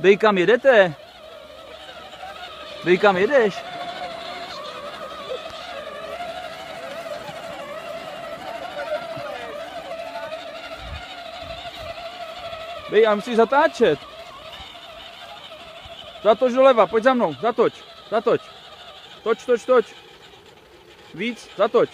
Vy kam jedete? Vy kam jedeš? Vy, já musíš zatáčet. Zatoč doleva, pojď za mnou, zatoč, zatoč. Toč, toč, toč. Víc, zatoč.